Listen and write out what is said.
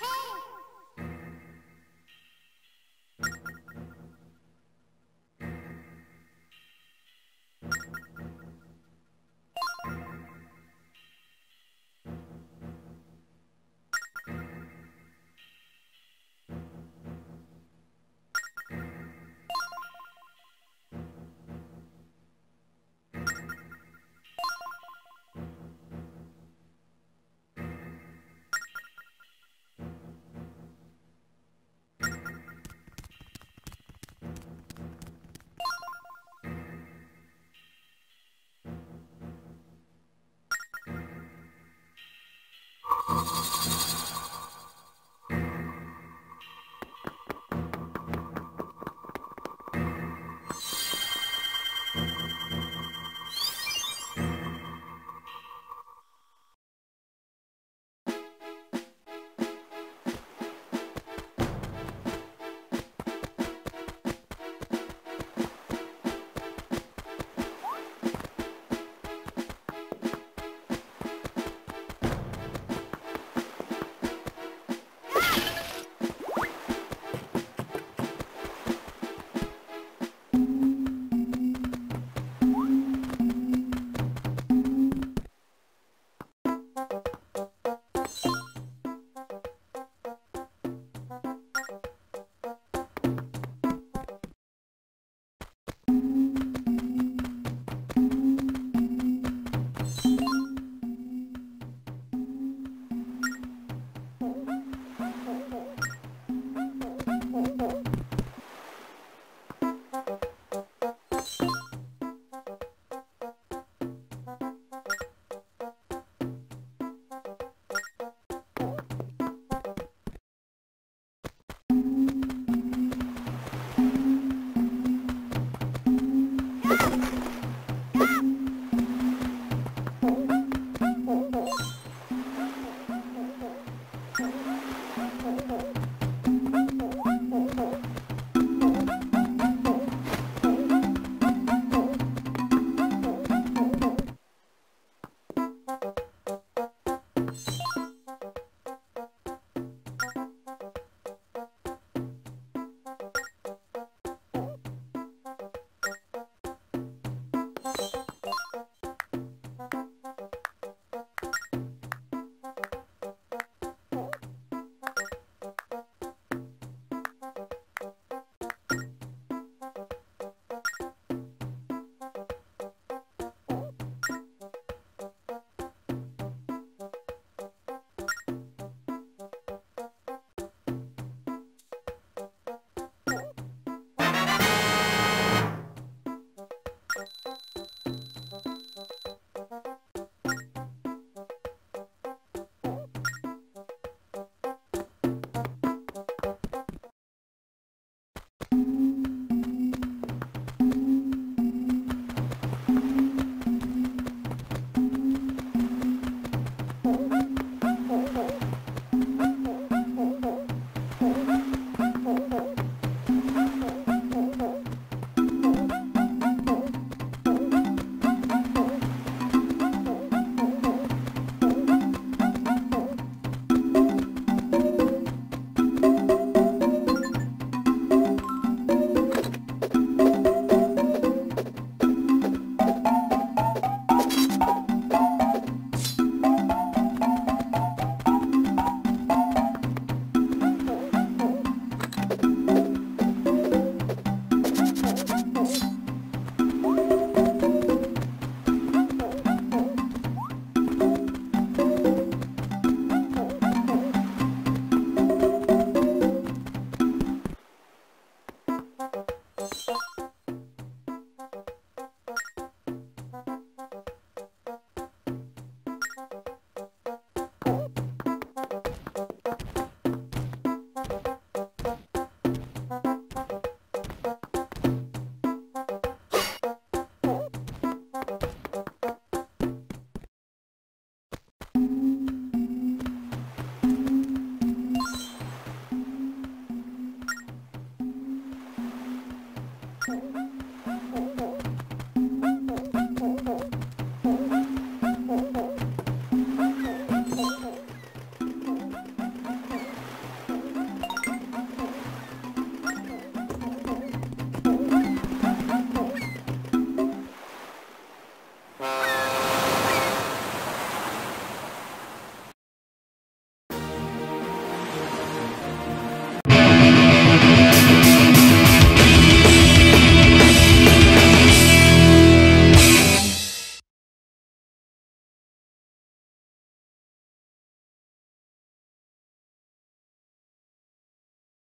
Hey!